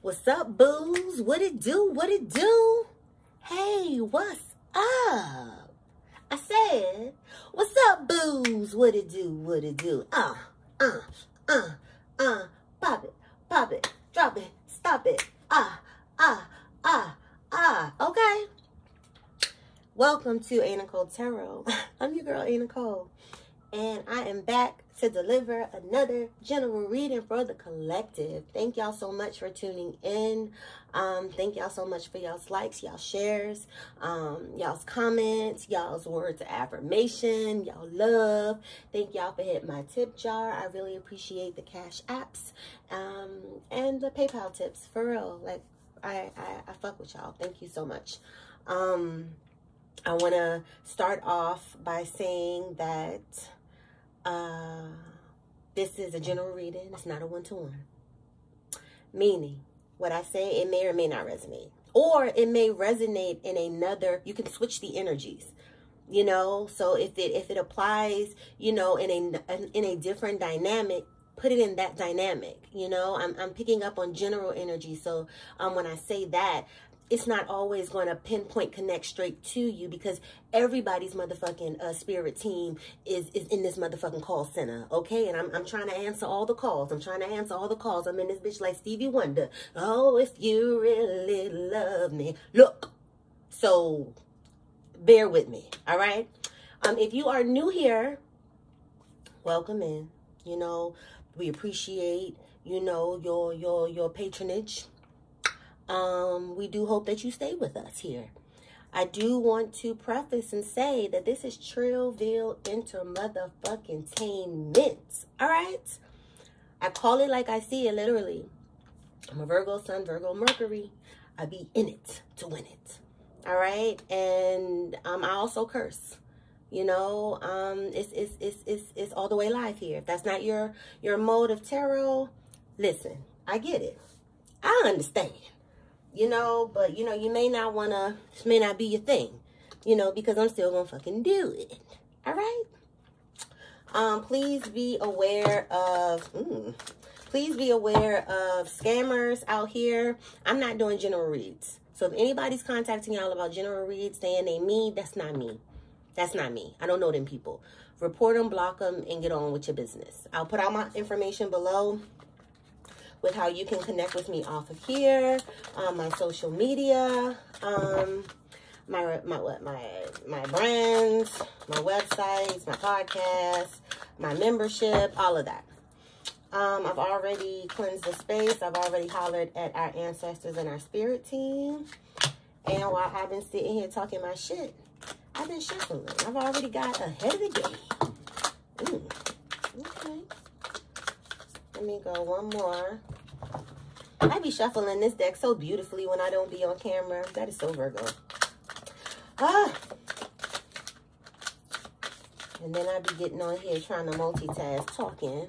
What's up, boos? What it do? What it do? Hey, what's up? I said, what's up, boos? What it do? What it do? Uh, uh, uh, uh, pop it, pop it, drop it, stop it. Ah, ah, ah, ah. Okay. Welcome to A. Nichole Tarot. I'm your girl, A. Nichole. And I am back to deliver another general reading for the collective. Thank y'all so much for tuning in. Um, thank y'all so much for y'all's likes, y'all shares, um, y'all's comments, y'all's words of affirmation, y'all love. Thank y'all for hitting my tip jar. I really appreciate the cash apps um, and the PayPal tips. For real. Like, I, I, I fuck with y'all. Thank you so much. Um, I want to start off by saying that uh, this is a general reading. It's not a one-to-one. Meaning, what I say, it may or may not resonate. Or it may resonate in another, you can switch the energies you know so if it if it applies you know in a in a different dynamic put it in that dynamic you know i'm, I'm picking up on general energy so um when i say that it's not always going to pinpoint connect straight to you because everybody's motherfucking uh, spirit team is is in this motherfucking call center, okay? And I'm, I'm trying to answer all the calls. I'm trying to answer all the calls. I'm in this bitch like Stevie Wonder. Oh, if you really love me. Look. So, bear with me, all right? Um, if you are new here, welcome in. You know, we appreciate, you know, your your your patronage um, we do hope that you stay with us here. I do want to preface and say that this is Trillville Inter motherfucking Tainment. All right? I call it like I see it, literally. I'm a Virgo Sun, Virgo Mercury. I be in it to win it. All right? And um, I also curse. You know, um, it's, it's, it's, it's, it's all the way live here. If that's not your, your mode of tarot, listen, I get it. I understand you know, but you know, you may not want to, this may not be your thing, you know, because I'm still going to fucking do it. All right. Um, please be aware of, mm, please be aware of scammers out here. I'm not doing general reads. So if anybody's contacting y'all about general reads saying they me, that's not me. That's not me. I don't know them people. Report them, block them, and get on with your business. I'll put all my information below with how you can connect with me off of here, um, my social media, um, my my what my my brands, my websites, my podcast, my membership, all of that. Um, I've already cleansed the space. I've already hollered at our ancestors and our spirit team. And while I've been sitting here talking my shit, I've been shuffling. I've already got ahead of the game. Ooh, okay. Let me go one more. I be shuffling this deck so beautifully when I don't be on camera. That is so Virgo. Ah. And then I be getting on here trying to multitask, talking.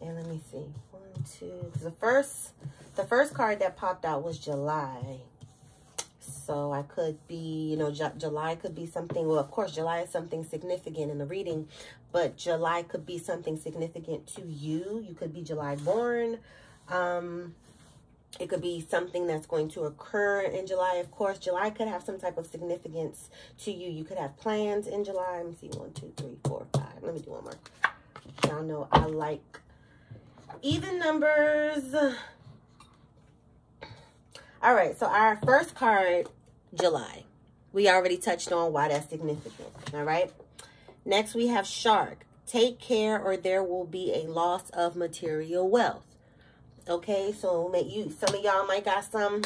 And let me see. One, two. The first, the first card that popped out was July. So I could be, you know, July could be something. Well, of course, July is something significant in the reading, but July could be something significant to you. You could be July born. Um, it could be something that's going to occur in July. Of course, July could have some type of significance to you. You could have plans in July. Let me see. One, two, three, four, five. Let me do one more. Y'all know I like even numbers. All right. So our first card, July. We already touched on why that's significant. All right. Next, we have shark. Take care or there will be a loss of material wealth. Okay, so make you some of y'all might got some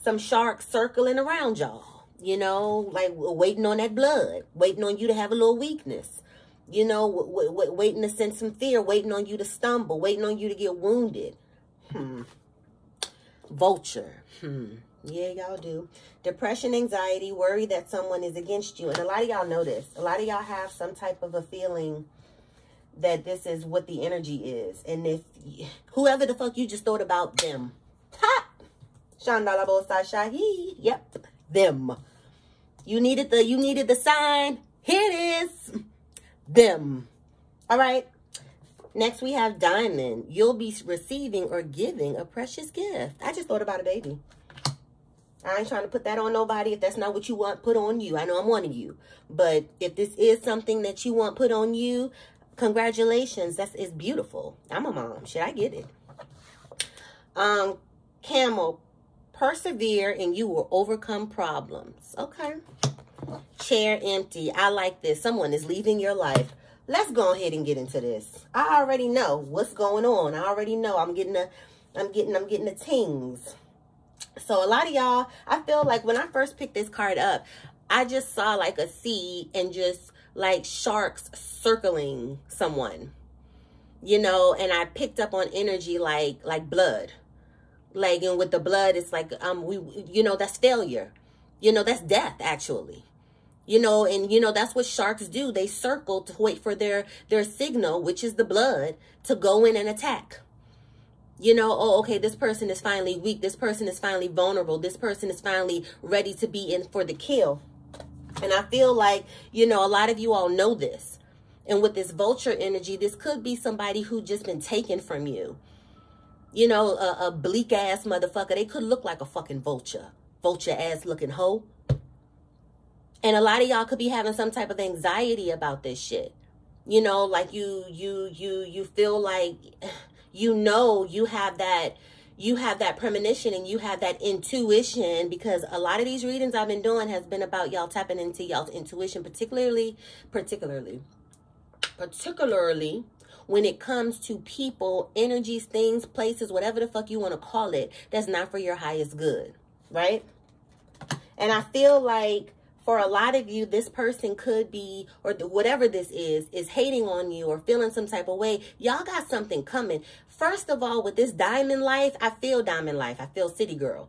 some sharks circling around y'all. You know, like waiting on that blood, waiting on you to have a little weakness. You know, waiting to send some fear, waiting on you to stumble, waiting on you to get wounded. Hmm. Vulture. Hmm. Yeah, y'all do. Depression, anxiety, worry that someone is against you. And a lot of y'all know this. A lot of y'all have some type of a feeling that this is what the energy is. And if whoever the fuck you just thought about them. Ha! Shandalabosa Shahi. Yep. Them. You needed the you needed the sign. Here it is. Them. All right. Next, we have diamond. You'll be receiving or giving a precious gift. I just thought about a baby. I ain't trying to put that on nobody. If that's not what you want, put on you. I know I'm one of you. But if this is something that you want put on you, congratulations. That's it's beautiful. I'm a mom. Should I get it? Um, camel, persevere and you will overcome problems. Okay. Chair empty. I like this. Someone is leaving your life. Let's go ahead and get into this. I already know what's going on. I already know I'm getting a I'm getting I'm getting the tings. So a lot of y'all, I feel like when I first picked this card up, I just saw like a sea and just like sharks circling someone. You know, and I picked up on energy like like blood. Like and with the blood it's like um we you know that's failure. You know that's death actually. You know and you know that's what sharks do. They circle to wait for their their signal which is the blood to go in and attack you know oh okay this person is finally weak this person is finally vulnerable this person is finally ready to be in for the kill and i feel like you know a lot of you all know this and with this vulture energy this could be somebody who just been taken from you you know, a, a bleak ass motherfucker. They could look like a fucking vulture. Vulture ass looking hoe. And a lot of y'all could be having some type of anxiety about this shit. You know, like you you you you feel like you know you have that you have that premonition and you have that intuition because a lot of these readings I've been doing has been about y'all tapping into y'all's intuition, particularly, particularly, particularly when it comes to people, energies, things, places, whatever the fuck you want to call it, that's not for your highest good, right? And I feel like for a lot of you, this person could be, or whatever this is, is hating on you or feeling some type of way. Y'all got something coming. First of all, with this diamond life, I feel diamond life. I feel city girl.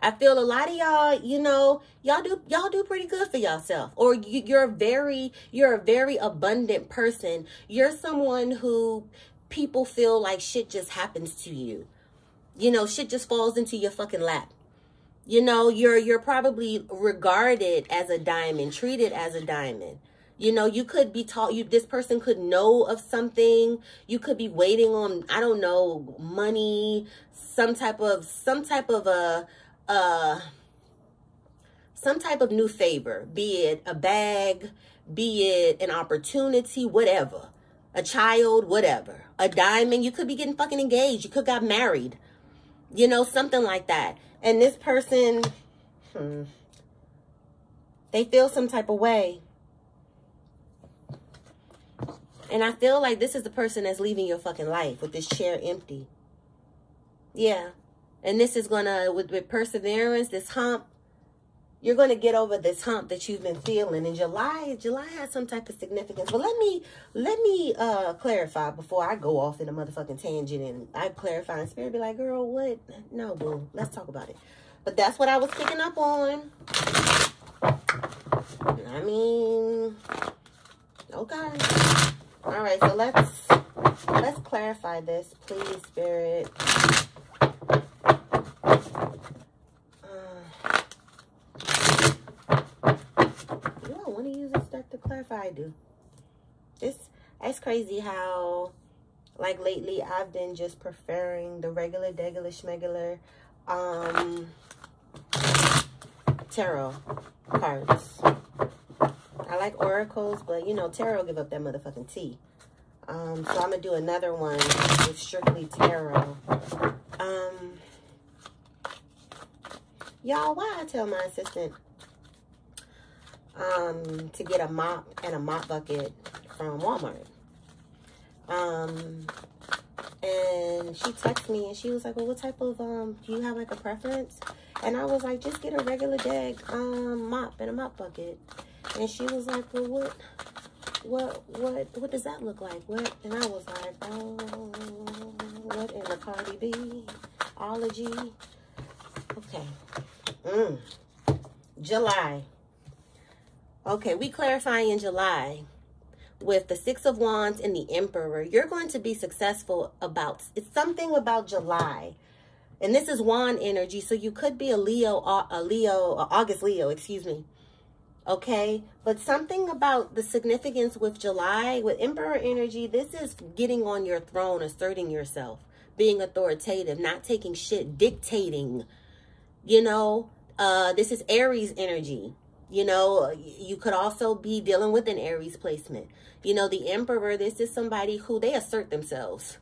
I feel a lot of y'all, you know, y'all do y'all do pretty good for yourself. Or you, you're very you're a very abundant person. You're someone who people feel like shit just happens to you. You know, shit just falls into your fucking lap. You know, you're you're probably regarded as a diamond, treated as a diamond. You know, you could be taught you this person could know of something. You could be waiting on I don't know, money, some type of some type of a uh, some type of new favor, be it a bag, be it an opportunity, whatever, a child, whatever, a diamond. You could be getting fucking engaged. You could got married, you know, something like that. And this person, hmm, they feel some type of way. And I feel like this is the person that's leaving your fucking life with this chair empty. Yeah. And this is going to, with, with perseverance, this hump, you're going to get over this hump that you've been feeling. In July, July has some type of significance. But let me, let me uh, clarify before I go off in a motherfucking tangent and I clarify and spirit be like, girl, what? No, boo. Let's talk about it. But that's what I was picking up on. I mean, okay. All right, so let's let's clarify this, please, spirit. Uh I do. It's, it's crazy how, like, lately I've been just preferring the regular, degular, schmegular, um, tarot cards. I like oracles, but, you know, tarot give up that motherfucking tea. Um, so I'm going to do another one with strictly tarot. Um, y'all, why I tell my assistant um, to get a mop and a mop bucket from Walmart. Um, and she texted me and she was like, well, what type of, um, do you have like a preference? And I was like, just get a regular dag, um, mop and a mop bucket. And she was like, well, what, what, what, what does that look like? What? And I was like, oh, what in the Cardi B? Ology? Okay. Mm. July. Okay, we clarify in July with the Six of Wands and the Emperor. You're going to be successful about, it's something about July. And this is Wand energy, so you could be a Leo, a Leo, August Leo, excuse me. Okay, but something about the significance with July, with Emperor energy, this is getting on your throne, asserting yourself, being authoritative, not taking shit, dictating. You know, uh, this is Aries energy. You know, you could also be dealing with an Aries placement. You know, the Emperor, this is somebody who they assert themselves.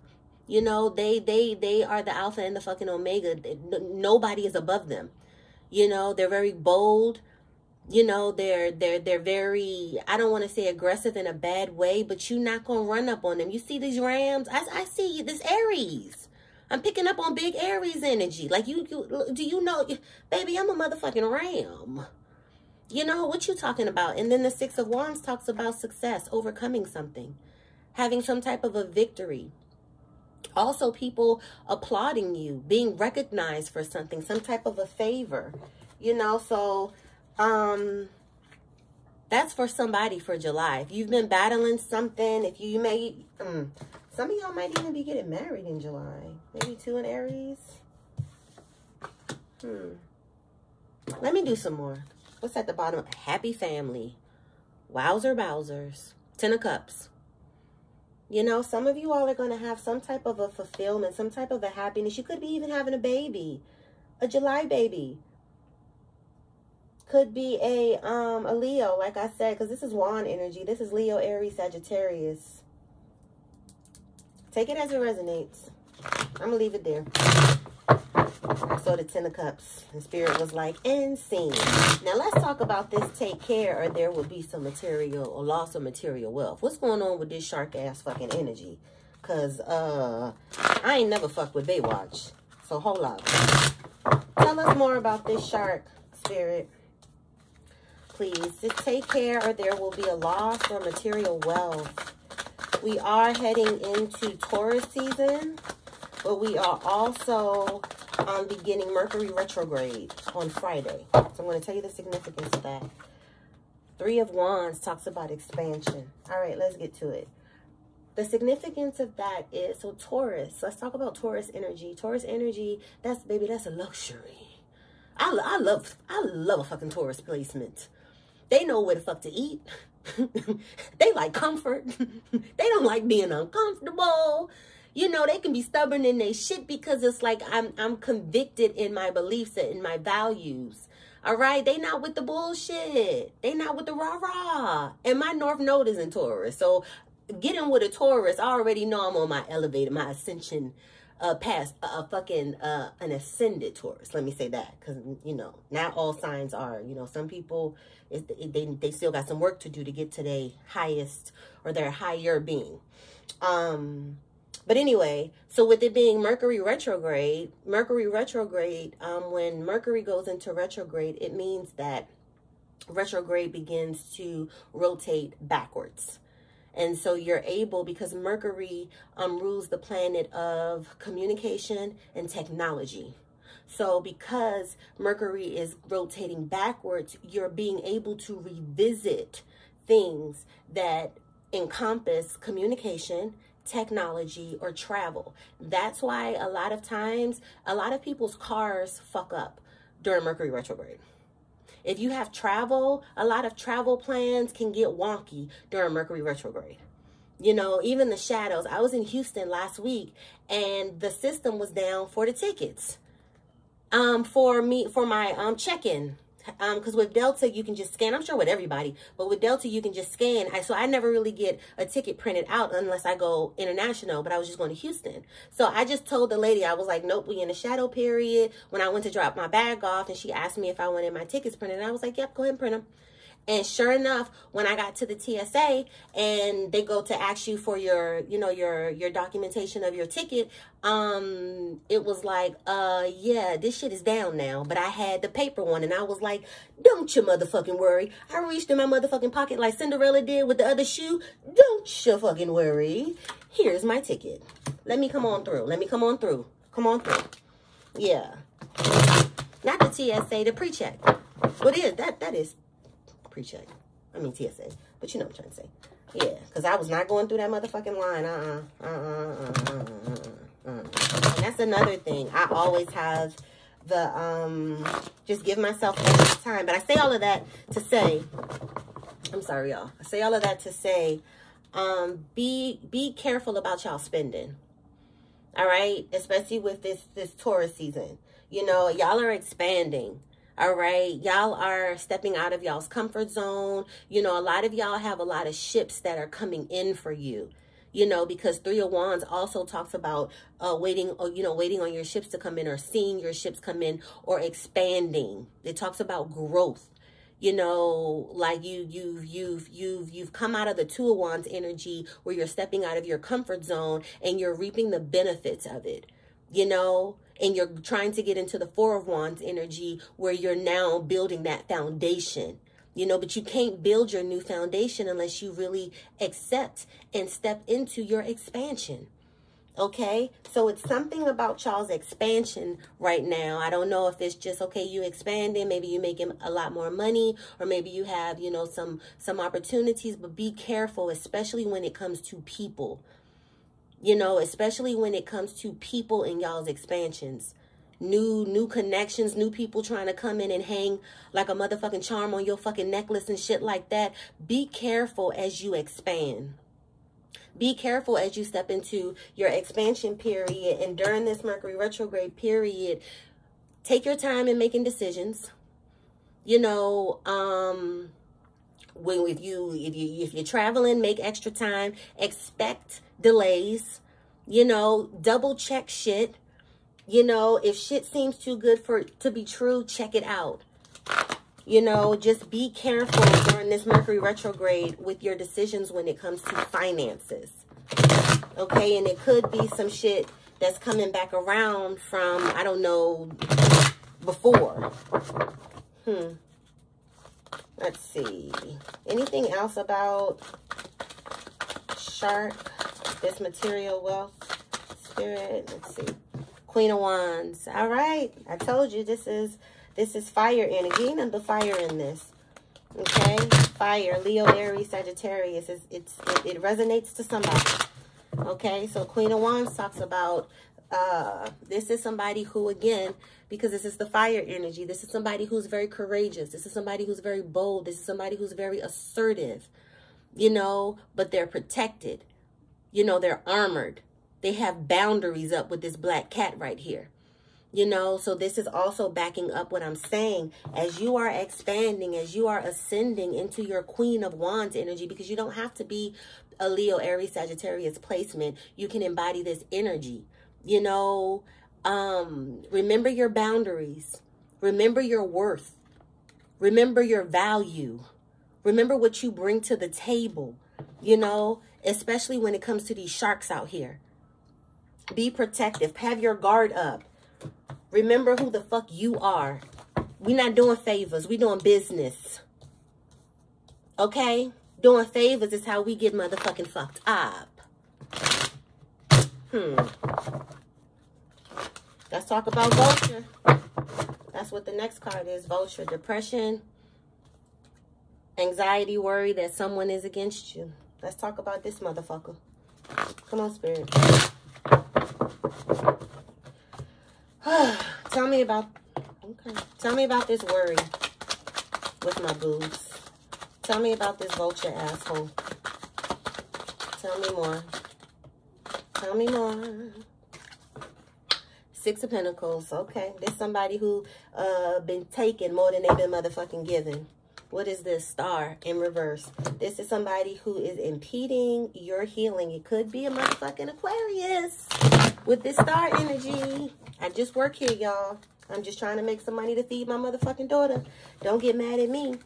You know, they they they are the alpha and the fucking omega. Nobody is above them. You know, they're very bold you know they're they're they're very i don't want to say aggressive in a bad way but you're not gonna run up on them. You see these rams? I, I see this aries. I'm picking up on big aries energy. Like you, you do you know baby i'm a motherfucking ram. You know what you talking about? And then the six of wands talks about success overcoming something having some type of a victory. Also people applauding you being recognized for something some type of a favor you know? So um, that's for somebody for July. If you've been battling something, if you, may, um, some of y'all might even be getting married in July. Maybe two in Aries. Hmm. Let me do some more. What's at the bottom? Happy family. Wowzer Bowsers. Ten of Cups. You know, some of you all are going to have some type of a fulfillment, some type of a happiness. You could be even having a baby, a July baby. Could be a um a Leo, like I said, because this is wand energy. This is Leo, Aries, Sagittarius. Take it as it resonates. I'm gonna leave it there. so the Ten of Cups. The Spirit was like, and scene. Now, let's talk about this take care or there will be some material or loss of material wealth. What's going on with this shark-ass fucking energy? Because uh, I ain't never fucked with Baywatch. So, hold up. Tell us more about this shark, Spirit please. Just take care or there will be a loss or material wealth. We are heading into Taurus season, but we are also um, beginning Mercury retrograde on Friday. So I'm going to tell you the significance of that. Three of Wands talks about expansion. All right, let's get to it. The significance of that is, so Taurus, let's talk about Taurus energy. Taurus energy, that's, baby, that's a luxury. I, I love, I love a fucking Taurus placement. They know where the fuck to eat. they like comfort. they don't like being uncomfortable. You know, they can be stubborn in their shit because it's like I'm I'm convicted in my beliefs and in my values. All right, they not with the bullshit. They not with the rah rah. And my North Node is in Taurus, so getting with a Taurus, I already know I'm on my elevator, my ascension uh, past a, a fucking uh, an ascended Taurus. Let me say that because you know not all signs are. You know some people it, they they still got some work to do to get to their highest or their higher being. Um, but anyway, so with it being Mercury retrograde, Mercury retrograde, um, when Mercury goes into retrograde, it means that retrograde begins to rotate backwards. And so you're able, because Mercury um, rules the planet of communication and technology. So because Mercury is rotating backwards, you're being able to revisit things that encompass communication, technology, or travel. That's why a lot of times, a lot of people's cars fuck up during Mercury retrograde. If you have travel, a lot of travel plans can get wonky during Mercury retrograde. You know, even the shadows. I was in Houston last week and the system was down for the tickets. Um, for me, for my um check-in um because with delta you can just scan. I'm sure with everybody but with delta you can just scan. I, so i never really get a ticket printed out unless i go international but i was just going to houston. So i just told the lady i was like nope we in a shadow period. When i went to drop my bag off and she asked me if i wanted my tickets printed and i was like yep go ahead and print them and sure enough, when I got to the TSA and they go to ask you for your, you know, your your documentation of your ticket, um, it was like, uh, yeah, this shit is down now. But I had the paper one and I was like, don't you motherfucking worry. I reached in my motherfucking pocket like Cinderella did with the other shoe. Don't you fucking worry. Here's my ticket. Let me come on through. Let me come on through. Come on through. Yeah. Not the TSA, the pre-check. What is that? That is pre-check. I mean TSA. But you know what I'm trying to say. Yeah, because I was not going through that motherfucking line. Uh-uh. Uh-uh. Uh-uh. Uh-uh. And that's another thing. I always have the, um, just give myself time. But I say all of that to say, I'm sorry, y'all. I say all of that to say, um, be, be careful about y'all spending. All right. Especially with this, this Taurus season, you know, y'all are expanding. All right. Y'all are stepping out of y'all's comfort zone. You know, a lot of y'all have a lot of ships that are coming in for you you know, because Three of Wands also talks about uh, waiting, uh, you know, waiting on your ships to come in or seeing your ships come in or expanding. It talks about growth. You know, like you, you've, you've, you've, you've come out of the Two of Wands energy where you're stepping out of your comfort zone and you're reaping the benefits of it. You know, and you're trying to get into the Four of Wands energy where you're now building that foundation you know, but you can't build your new foundation unless you really accept and step into your expansion. Okay, so it's something about y'all's expansion right now. I don't know if it's just okay, you expanding, maybe you making a lot more money, or maybe you have, you know, some some opportunities, but be careful, especially when it comes to people. You know, especially when it comes to people in y'all's expansions new new connections, new people trying to come in and hang like a motherfucking charm on your fucking necklace and shit like that. Be careful as you expand. Be careful as you step into your expansion period and during this Mercury retrograde period, take your time in making decisions. You know, um when if you if you if you're traveling, make extra time, expect delays, you know, double check shit you know, if shit seems too good for to be true, check it out. You know, just be careful during this Mercury retrograde with your decisions when it comes to finances. Okay, and it could be some shit that's coming back around from, I don't know, before. Hmm. Let's see. Anything else about shark, this material wealth, spirit? Let's see. Queen of Wands. All right. I told you this is this is fire energy and the fire in this. Okay? Fire. Leo, Aries, Sagittarius. It's, it's, it, it resonates to somebody. Okay? So Queen of Wands talks about uh, this is somebody who, again, because this is the fire energy, this is somebody who's very courageous. This is somebody who's very bold. This is somebody who's very assertive, you know, but they're protected. You know, they're armored. They have boundaries up with this black cat right here. You know, so this is also backing up what I'm saying. As you are expanding, as you are ascending into your Queen of Wands energy, because you don't have to be a Leo, Aries, Sagittarius placement. You can embody this energy. You know, um, remember your boundaries. Remember your worth. Remember your value. Remember what you bring to the table, you know, especially when it comes to these sharks out here. Be protective. Have your guard up. Remember who the fuck you are. We're not doing favors. we doing business. Okay? Doing favors is how we get motherfucking fucked up. Hmm. Let's talk about vulture. That's what the next card is. Vulture. Depression. Anxiety, worry that someone is against you. Let's talk about this motherfucker. Come on, spirit. Tell me about, okay. Tell me about this worry with my boobs. Tell me about this vulture asshole. Tell me more. Tell me more. Six of Pentacles. Okay. There's somebody who uh been taken more than they've been motherfucking given. What is this? Star in reverse. This is somebody who is impeding your healing. It could be a motherfucking Aquarius with this star energy. I just work here, y'all. I'm just trying to make some money to feed my motherfucking daughter. Don't get mad at me.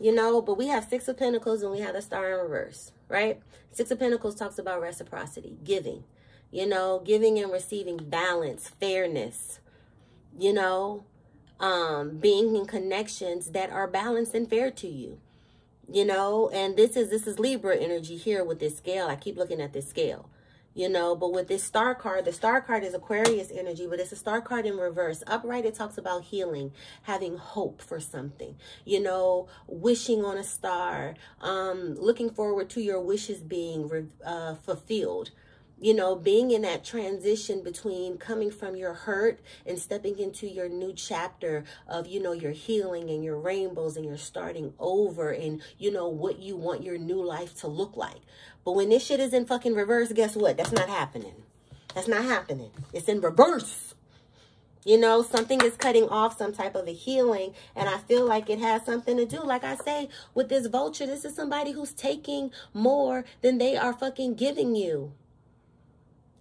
You know, but we have Six of Pentacles and we have the Star in reverse, right? Six of Pentacles talks about reciprocity, giving. You know, giving and receiving balance, fairness. You know, um, being in connections that are balanced and fair to you. You know, and this is this is Libra energy here with this scale. I keep looking at this scale you know but with this star card the star card is aquarius energy but it's a star card in reverse upright it talks about healing having hope for something you know wishing on a star um looking forward to your wishes being uh, fulfilled you know, being in that transition between coming from your hurt and stepping into your new chapter of, you know, your healing and your rainbows and you're starting over and, you know, what you want your new life to look like. But when this shit is in fucking reverse, guess what? That's not happening. That's not happening. It's in reverse. You know, something is cutting off some type of a healing. And I feel like it has something to do, like I say, with this vulture. This is somebody who's taking more than they are fucking giving you.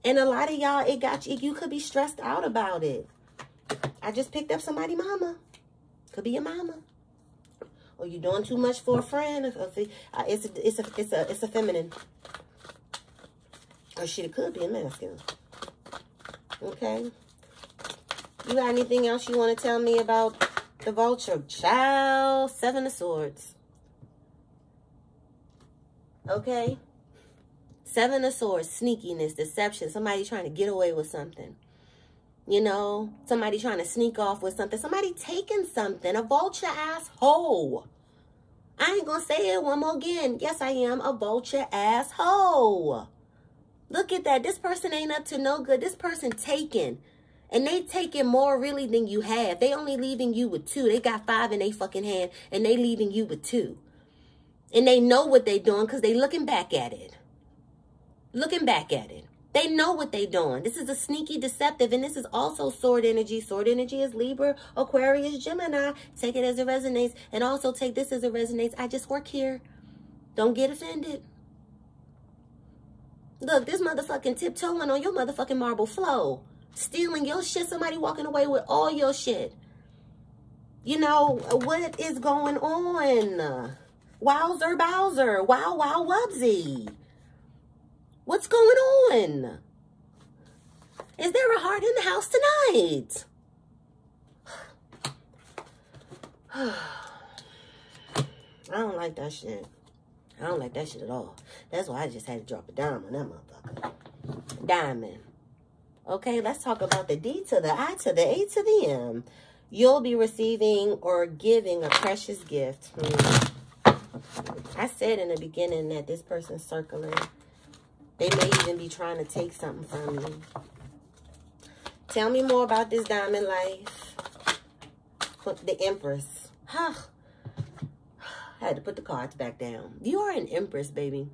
And a lot of y'all, it got you, you could be stressed out about it. I just picked up somebody mama. Could be your mama. Or you doing too much for a friend. Uh, it's a, it's a, it's a, it's a feminine. Or shit, it could be a masculine. Okay. You got anything else you want to tell me about the vulture? Child, seven of swords. Okay. Seven of Swords, sneakiness, deception, somebody trying to get away with something. You know, somebody trying to sneak off with something. Somebody taking something. A vulture asshole. I ain't going to say it one more again. Yes, I am a vulture asshole. Look at that. This person ain't up to no good. This person taking. And they taking more really than you have. They only leaving you with two. They got five in their fucking hand and they leaving you with two. And they know what they doing because they looking back at it looking back at it. They know what they're doing. This is a sneaky deceptive, and this is also sword energy. Sword energy is Libra, Aquarius, Gemini. Take it as it resonates, and also take this as it resonates. I just work here. Don't get offended. Look, this motherfucking tiptoeing on your motherfucking marble flow. Stealing your shit. Somebody walking away with all your shit. You know, what is going on? Wowzer Bowser. Wow, wow, wubsy. What's going on? Is there a heart in the house tonight? I don't like that shit. I don't like that shit at all. That's why I just had to drop a dime on that motherfucker. Diamond. Okay, let's talk about the D to the I to the A to the M. You'll be receiving or giving a precious gift. Hmm. I said in the beginning that this person's circling they may even be trying to take something from you. Tell me more about this diamond life. The Empress. Huh. I had to put the cards back down. You are an Empress, baby.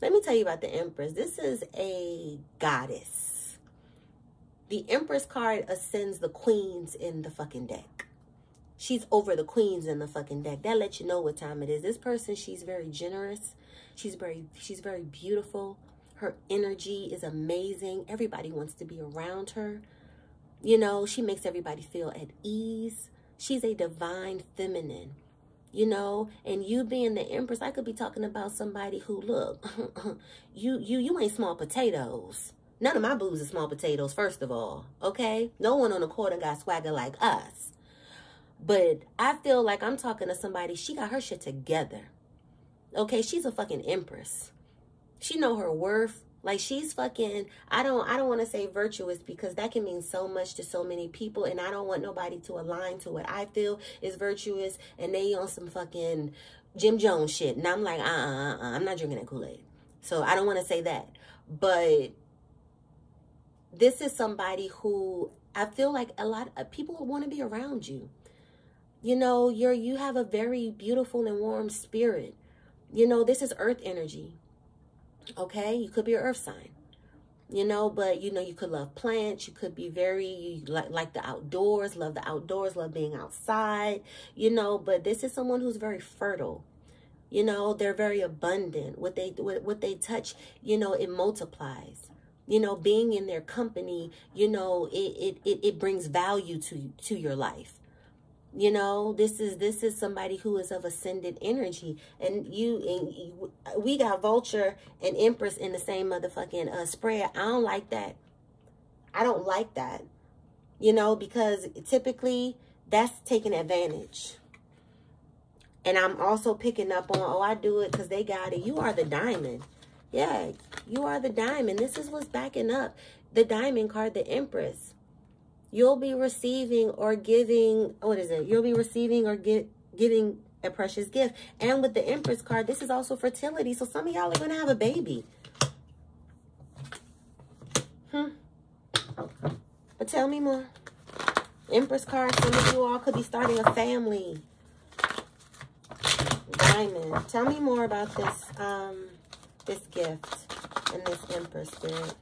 Let me tell you about the Empress. This is a goddess. The Empress card ascends the queens in the fucking deck. She's over the queens in the fucking deck. That lets you know what time it is. This person, she's very generous. She's very, she's very beautiful. Her energy is amazing. Everybody wants to be around her. You know, she makes everybody feel at ease. She's a divine feminine, you know, and you being the empress, I could be talking about somebody who, look, you, you, you ain't small potatoes. None of my boobs are small potatoes, first of all, okay? No one on the court got swagger like us. But I feel like I'm talking to somebody, she got her shit together. Okay, she's a fucking empress. She know her worth. Like she's fucking I don't I don't want to say virtuous because that can mean so much to so many people and I don't want nobody to align to what I feel is virtuous and they on some fucking Jim Jones shit. And I'm like, uh uh uh, I'm not drinking that Kool-Aid. So I don't want to say that. But this is somebody who I feel like a lot of people want to be around you. You know, you're you have a very beautiful and warm spirit. You know, this is earth energy. Okay, you could be an earth sign. You know, but you know, you could love plants. You could be very like like the outdoors, love the outdoors, love being outside, you know, but this is someone who's very fertile. You know, they're very abundant. What they what, what they touch, you know, it multiplies you know being in their company you know it, it it brings value to to your life you know this is this is somebody who is of ascended energy. And you and we got vulture and empress in the same motherfucking uh spread. I don't like that. I don't like that you know because typically that's taking advantage. And i'm also picking up on oh i do it because they got it. You are the diamond. Yeah you are the diamond. This is what's backing up the diamond card the empress you'll be receiving or giving, what is it? You'll be receiving or get giving a precious gift. And with the Empress card, this is also fertility. So some of y'all are going to have a baby. Hmm. But tell me more. Empress card, some of you all could be starting a family. Diamond. Tell me more about this um this gift and this Empress spirit.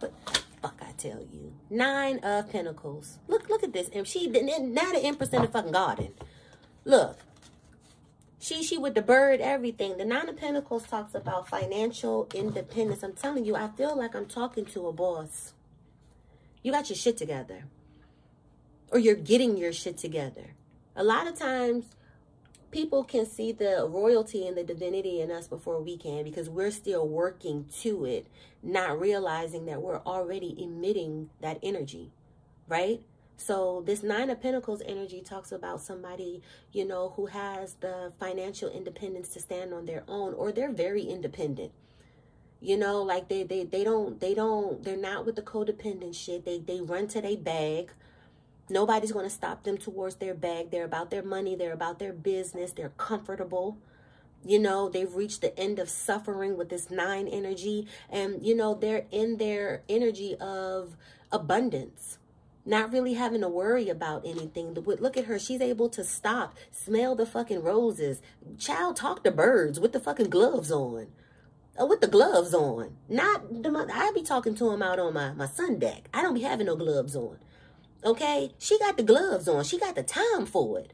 What the fuck I tell you? Nine of Pentacles. Look, look at this. And she didn't now the Empress in the fucking garden. Look. She, she with the bird, everything. The Nine of Pentacles talks about financial independence. I'm telling you, I feel like I'm talking to a boss. You got your shit together. Or you're getting your shit together. A lot of times, people can see the royalty and the divinity in us before we can because we're still working to it, not realizing that we're already emitting that energy, right? So this Nine of Pentacles energy talks about somebody, you know, who has the financial independence to stand on their own or they're very independent. You know, like they they they don't they don't they're not with the codependent shit. They they run to their bag Nobody's going to stop them towards their bag. They're about their money. They're about their business. They're comfortable. You know, they've reached the end of suffering with this nine energy. And, you know, they're in their energy of abundance. Not really having to worry about anything. Look at her. She's able to stop, smell the fucking roses. Child, talk to birds with the fucking gloves on. Uh, with the gloves on. Not the I be talking to them out on my, my sun deck. I don't be having no gloves on. Okay? She got the gloves on. She got the time for it.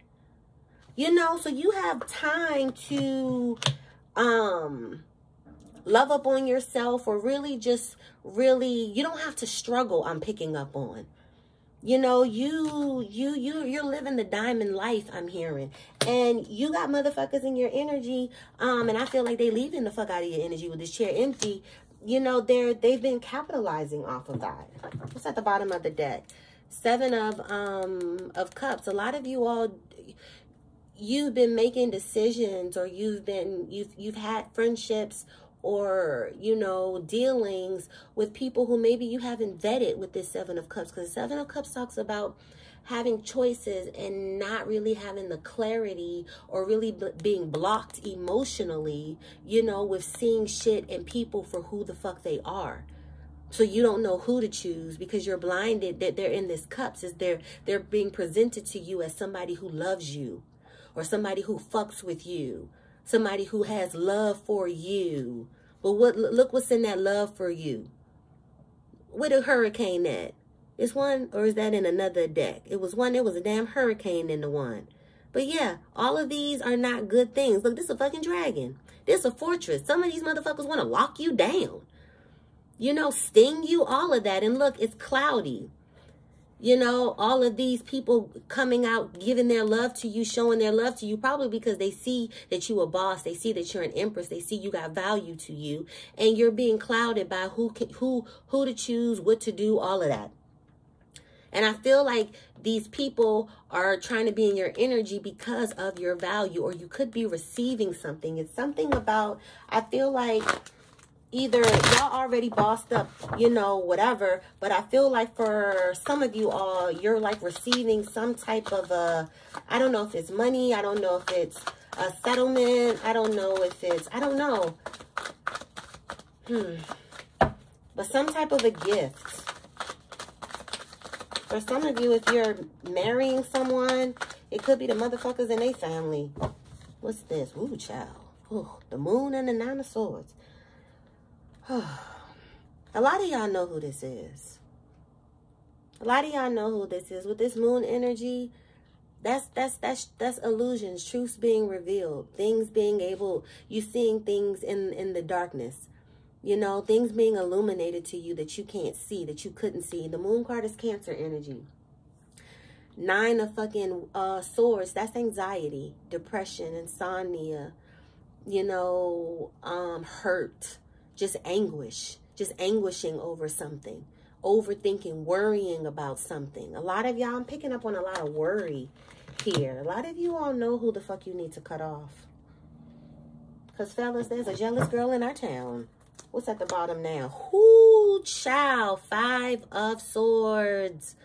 You know, so you have time to um love up on yourself or really just really you don't have to struggle I'm picking up on. You know, you you you you're living the diamond life I'm hearing. And you got motherfuckers in your energy um and I feel like they leaving the fuck out of your energy with this chair empty. You know, they're they've been capitalizing off of that. What's at the bottom of the deck? Seven of um of cups. A lot of you all you've been making decisions or you've been you've you've had friendships or you know dealings with people who maybe you haven't vetted with this seven of cups because seven of cups talks about having choices and not really having the clarity or really being blocked emotionally you know with seeing shit and people for who the fuck they are so you don't know who to choose because you're blinded that they're in this cups is they're they're being presented to you as somebody who loves you or somebody who fucks with you somebody who has love for you. But what look what's in that love for you. Where the hurricane at? Is one or is that in another deck? It was one it was a damn hurricane in the one. But yeah all of these are not good things. Look this is a fucking dragon. This is a fortress. Some of these motherfuckers want to lock you down you know, sting you, all of that. And look, it's cloudy. You know, all of these people coming out, giving their love to you, showing their love to you, probably because they see that you a boss. They see that you're an empress. They see you got value to you. And you're being clouded by who, can, who, who to choose, what to do, all of that. And I feel like these people are trying to be in your energy because of your value, or you could be receiving something. It's something about, I feel like either y'all already bossed up, you know, whatever. But I feel like for some of you all, you're like receiving some type of a, I don't know if it's money. I don't know if it's a settlement. I don't know if it's, I don't know. Hmm. But some type of a gift. For some of you, if you're marrying someone, it could be the motherfuckers in their family. What's this? Ooh, child. Ooh, the moon and the nine of swords. a lot of y'all know who this is. A lot of y'all know who this is. With this moon energy, that's that's that's that's illusions, truths being revealed, things being able, you seeing things in in the darkness. You know, things being illuminated to you that you can't see, that you couldn't see. The moon card is cancer energy. Nine of fucking uh, swords, that's anxiety, depression, insomnia, you know, um, hurt, just anguish, just anguishing over something, overthinking, worrying about something. A lot of y'all, I'm picking up on a lot of worry here. A lot of you all know who the fuck you need to cut off. Because, fellas, there's a jealous girl in our town. What's at the bottom now? Who, child. Five of swords.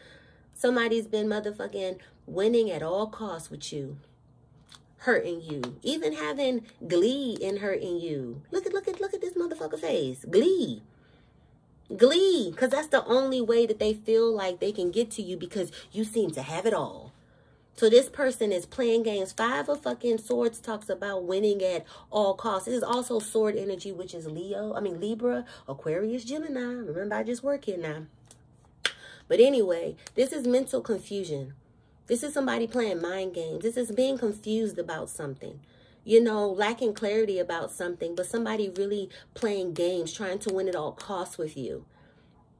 Somebody's been motherfucking winning at all costs with you hurting you, even having glee in hurting you. Look at look at look at this motherfucker face. Glee. Glee, because that's the only way that they feel like they can get to you because you seem to have it all. So this person is playing games. Five of fucking swords talks about winning at all costs. This is also sword energy, which is Leo. I mean, Libra, Aquarius, Gemini. Remember, I just work here now. But anyway, this is mental confusion. This is somebody playing mind games. This is being confused about something. You know, lacking clarity about something, but somebody really playing games, trying to win at all costs with you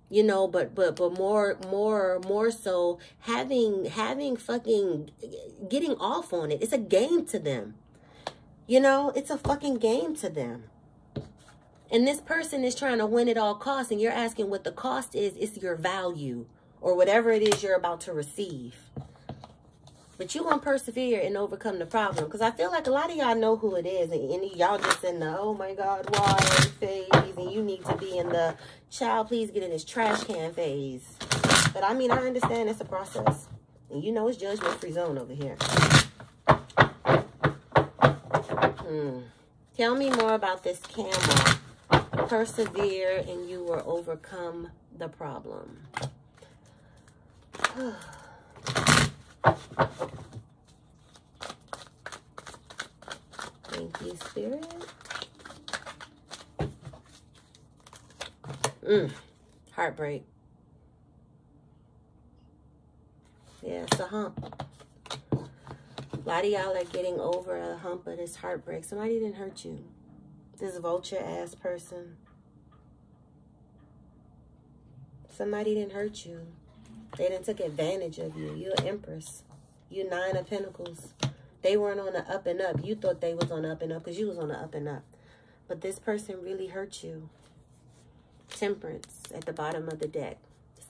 you know but but but more more more so having having fucking getting off on it it's a game to them you know it's a fucking game to them and this person is trying to win at all costs and you're asking what the cost is it's your value or whatever it is you're about to receive but you want to persevere and overcome the problem. Because I feel like a lot of y'all know who it is. And, and y'all just in the, oh my God, why phase. And you need to be in the, child, please get in this trash can phase. But I mean, I understand it's a process. And you know it's judgment-free zone over here. Hmm. Tell me more about this camel. Persevere and you will overcome the problem. Thank you, Spirit. Mm, heartbreak. Yeah, it's a hump. A lot of y'all are getting over a hump of this heartbreak. Somebody didn't hurt you. This vulture ass person. Somebody didn't hurt you. They didn't took advantage of you. You're an empress. You nine of pentacles. They weren't on the up and up. You thought they was on the up and up because you was on the up and up. But this person really hurt you. Temperance at the bottom of the deck.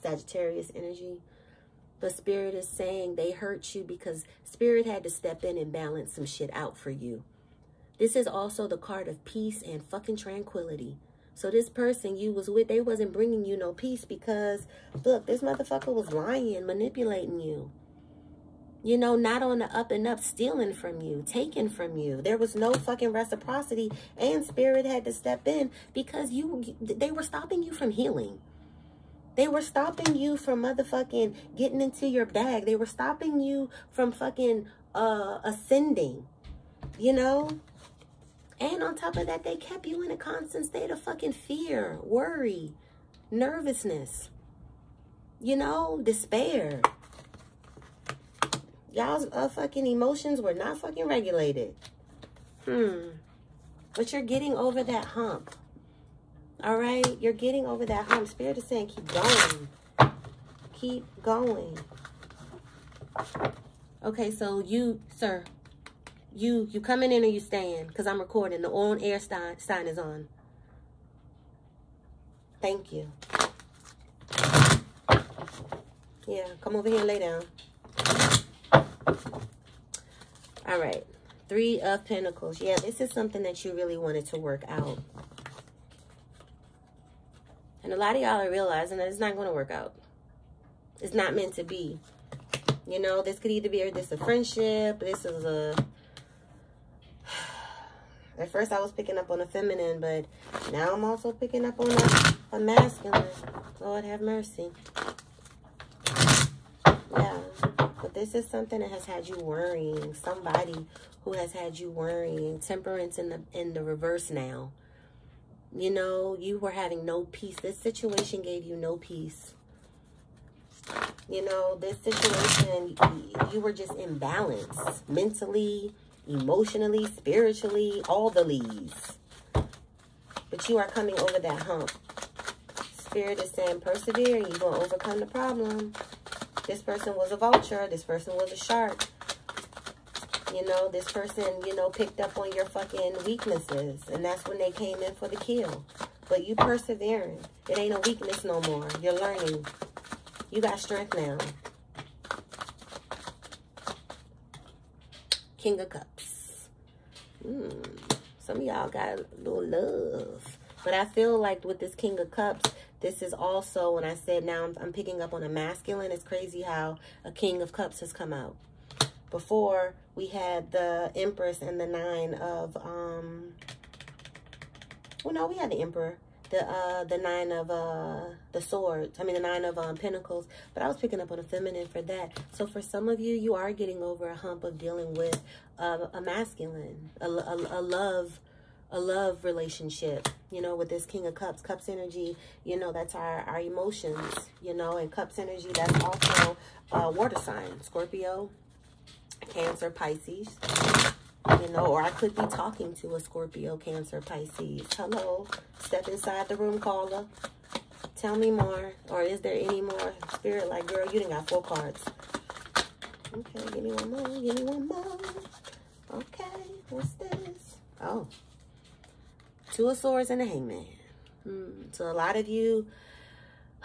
Sagittarius energy. But Spirit is saying they hurt you because Spirit had to step in and balance some shit out for you. This is also the card of peace and fucking tranquility. So this person you was with, they wasn't bringing you no peace because, look, this motherfucker was lying, manipulating you. You know, not on the up and up, stealing from you, taking from you. There was no fucking reciprocity, and spirit had to step in because you, they were stopping you from healing. They were stopping you from motherfucking getting into your bag. They were stopping you from fucking uh ascending. You know? And on top of that, they kept you in a constant state of fucking fear, worry, nervousness, you know, despair. Y'all's uh, fucking emotions were not fucking regulated. Hmm. But you're getting over that hump. All right? You're getting over that hump. Spirit is saying keep going. Keep going. Okay, so you, sir, you you coming in or you staying? Because I'm recording. The on air sign, sign is on. Thank you. Yeah, come over here and lay down. All right. Three of Pentacles. Yeah, this is something that you really wanted to work out. And a lot of y'all are realizing that it's not going to work out. It's not meant to be. You know, this could either be this a friendship. This is a at first I was picking up on a feminine, but now I'm also picking up on a, a masculine. Lord have mercy. Yeah. But this is something that has had you worrying. Somebody who has had you worrying. Temperance in the in the reverse now. You know, you were having no peace. This situation gave you no peace. You know, this situation, you were just imbalanced mentally, emotionally, spiritually, all the leaves. But you are coming over that hump. Spirit is saying, persevere, and you're going to overcome the problem. This person was a vulture. This person was a shark. You know, this person, you know, picked up on your fucking weaknesses. And that's when they came in for the kill. But you persevering. It ain't a weakness no more. You're learning. You got strength now. King of Cups. Mm, some of y'all got a little love. But I feel like with this King of Cups, this is also, when I said now I'm, I'm picking up on a masculine, it's crazy how a King of Cups has come out. Before, we had the Empress and the Nine of, um, well, no, we had the Emperor. The uh the nine of uh the swords i mean the nine of um pentacles but i was picking up on a feminine for that. So for some of you you are getting over a hump of dealing with uh, a masculine a, a, a love a love relationship you know with this king of cups cups energy you know that's our our emotions you know and cups energy that's also uh water sign scorpio cancer pisces you know, or I could be talking to a Scorpio, Cancer, Pisces. Hello, step inside the room, caller. Tell me more, or is there any more? Spirit, like, girl, you didn't got four cards. Okay, give me one more, give me one more. Okay, what's this? Oh, Two of Swords and a Hangman. Hmm. So a lot of you,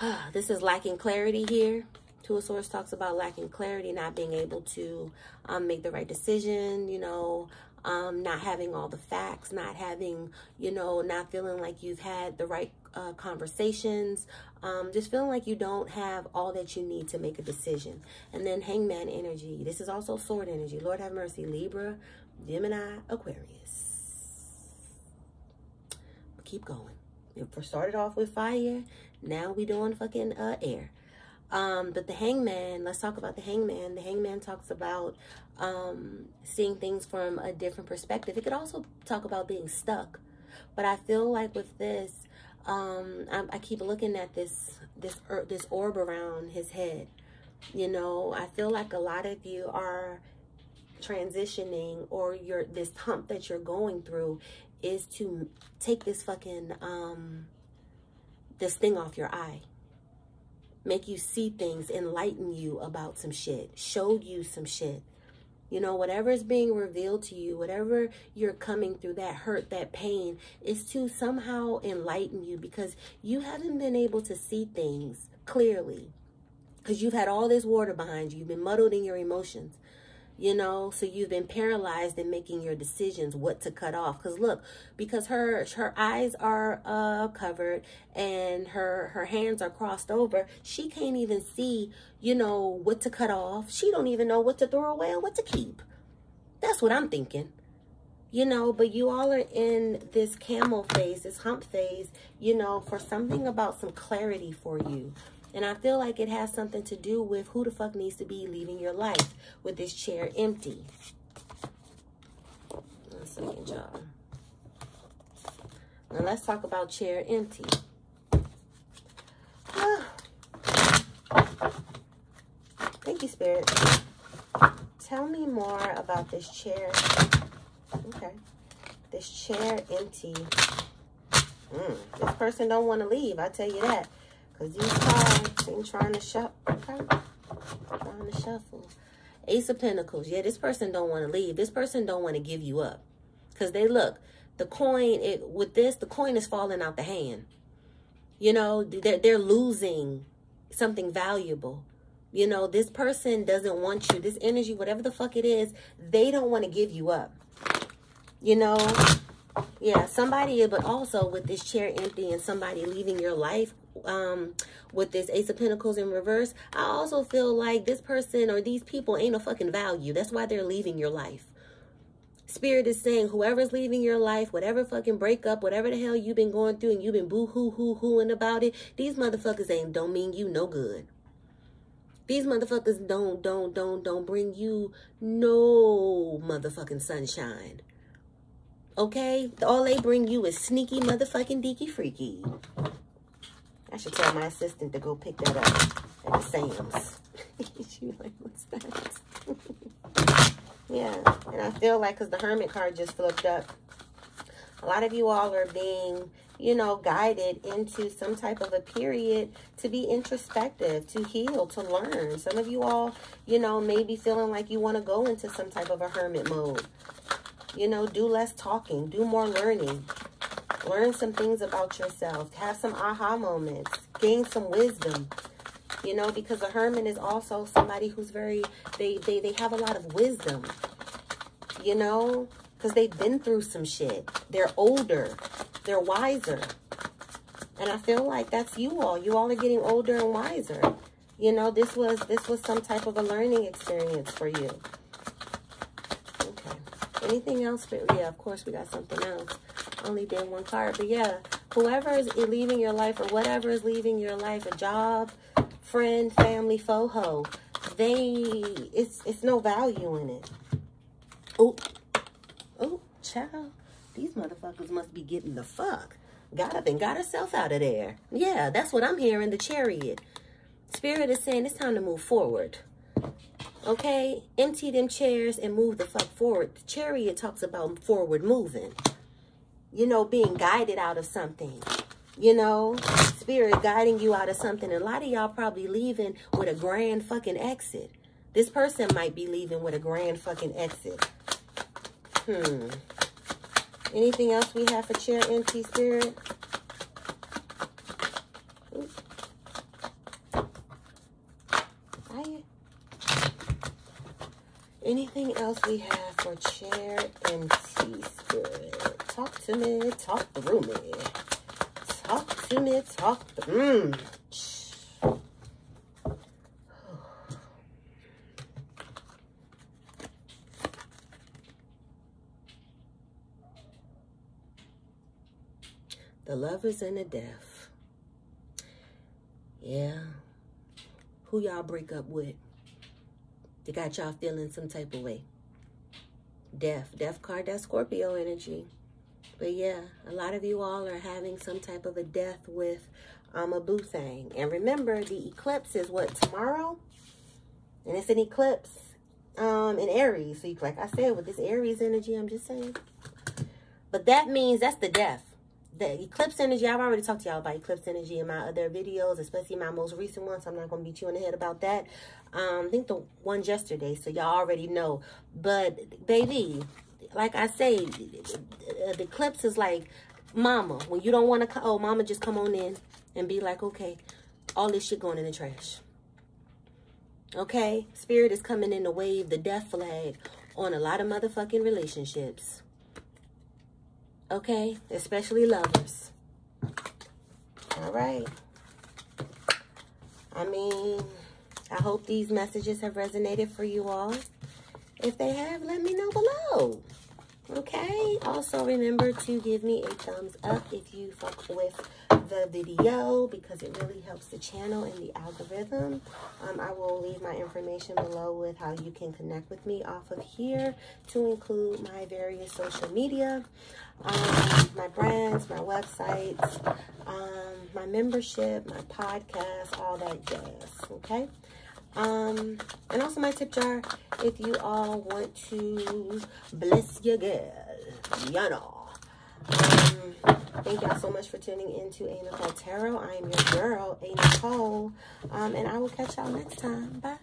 this is lacking clarity here. Two of Swords talks about lacking clarity, not being able to um, make the right decision, you know, um, not having all the facts, not having, you know, not feeling like you've had the right uh, conversations, um, just feeling like you don't have all that you need to make a decision. And then hangman energy. This is also sword energy. Lord have mercy. Libra, Gemini, Aquarius. Keep going. We started off with fire, now we doing fucking uh, air. Um, but the hangman, let's talk about the hangman. The hangman talks about um, seeing things from a different perspective. It could also talk about being stuck. But I feel like with this, um, I, I keep looking at this this this orb around his head. You know, I feel like a lot of you are transitioning or your this hump that you're going through is to take this fucking um this thing off your eye make you see things, enlighten you about some shit, show you some shit. You know, whatever is being revealed to you, whatever you're coming through, that hurt, that pain, is to somehow enlighten you because you haven't been able to see things clearly because you've had all this water behind you. You've been muddled in your emotions you know so you've been paralyzed in making your decisions what to cut off. Because look because her her eyes are uh covered and her her hands are crossed over she can't even see you know what to cut off. She don't even know what to throw away or what to keep. That's what i'm thinking. You know but you all are in this camel phase this hump phase you know for something about some clarity for you and I feel like it has something to do with who the fuck needs to be leaving your life with this chair empty. One second, y'all. Now let's talk about chair empty. Thank you, Spirit. Tell me more about this chair. Okay. This chair empty. Mm, this person don't want to leave, I tell you that. Because these trying to shuffle. Okay? Trying to shuffle. Ace of Pentacles. Yeah, this person don't want to leave. This person don't want to give you up. Because they look, the coin, it with this, the coin is falling out the hand. You know, they're, they're losing something valuable. You know, this person doesn't want you. This energy, whatever the fuck it is, they don't want to give you up. You know, yeah, somebody, but also with this chair empty and somebody leaving your life um, with this Ace of Pentacles in reverse, I also feel like this person or these people ain't a fucking value. That's why they're leaving your life. Spirit is saying whoever's leaving your life, whatever fucking breakup, whatever the hell you've been going through and you've been boo-hoo-hoo-hooing about it, these motherfuckers ain't don't mean you no good. These motherfuckers don't, don't, don't, don't bring you no motherfucking sunshine. Okay? All they bring you is sneaky motherfucking deaky freaky. I should tell my assistant to go pick that up at the Sam's. she like, what's that? yeah, and I feel like because the Hermit card just flipped up, a lot of you all are being, you know, guided into some type of a period to be introspective, to heal, to learn. Some of you all, you know, maybe feeling like you want to go into some type of a hermit mode. You know, do less talking, do more learning. Learn some things about yourself. Have some aha moments. Gain some wisdom. You know, because a hermit is also somebody who's very, they, they, they have a lot of wisdom. You know, because they've been through some shit. They're older. They're wiser. And I feel like that's you all. You all are getting older and wiser. You know, this was this was some type of a learning experience for you. Okay. Anything else? But Yeah, of course we got something else only did one card. But yeah, whoever is leaving your life or whatever is leaving your life, a job, friend, family, foho, they, it's, it's no value in it. Oh, oh, child. These motherfuckers must be getting the fuck. Got up and got herself out of there. Yeah, that's what I'm hearing, the chariot. Spirit is saying it's time to move forward. Okay? Empty them chairs and move the fuck forward. The chariot talks about forward moving. You know, being guided out of something. You know, spirit guiding you out of something. a lot of y'all probably leaving with a grand fucking exit. This person might be leaving with a grand fucking exit. Hmm. Anything else we have for chair empty spirit? Anything else we have for chair and tea spirit? Talk to me, talk through me. Talk to me, talk through me. Mm. The lovers and the death. Yeah. Who y'all break up with? They got y'all feeling some type of way. Death. Death card, that Scorpio energy. But yeah, a lot of you all are having some type of a death with um, a boo thing. And remember, the eclipse is what, tomorrow? And it's an eclipse um, in Aries. So you, like I said, with this Aries energy, I'm just saying. But that means that's the death the eclipse energy, I've already talked to y'all about eclipse energy in my other videos, especially my most recent ones. So I'm not going to beat you in the head about that. Um, I think the ones yesterday, so y'all already know. But, baby, like I say, the eclipse is like mama. When you don't want to, oh, mama just come on in and be like, okay, all this shit going in the trash. Okay? Spirit is coming in to wave the death flag on a lot of motherfucking relationships. Okay? Especially lovers. All right. I mean, I hope these messages have resonated for you all. If they have, let me know below. Okay? Also, remember to give me a thumbs up if you fuck with the video because it really helps the channel and the algorithm. Um, I will leave my information below with how you can connect with me off of here to include my various social media, um, my brands, my websites, um, my membership, my podcast, all that jazz, okay? Um, and also my tip jar if you all want to bless your girl, you know. Um, thank y'all so much for tuning in to A. Nichole Tarot. I am your girl, A. Nichole. Um, and I will catch y'all next time. Bye.